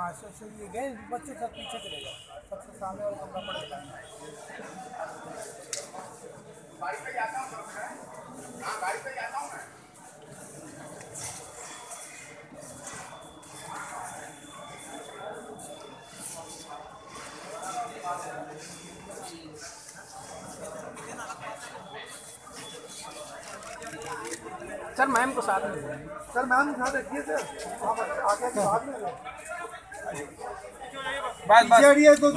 से ये गए बच्चे सब पीछे चले सबसे सामने वाला कमरा पड़ेगा। गाड़ी पे जाता हूँ हाँ गाड़ी पे जाता हूँ मैं सर मैम को साथ में। सर मैम साथ रखिए सर। आप आगे के बाद में। तो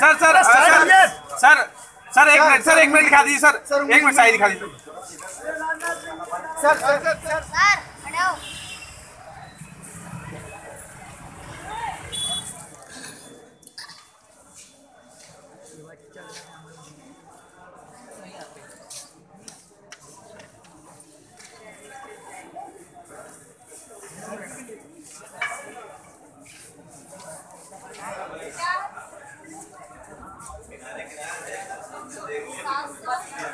सर सर सर सर एक मिनट सर एक मिनट दिखा दीजिए सर। एक मिनट साइड दिखा दीजिए। Sir sir sir. सर 我死了。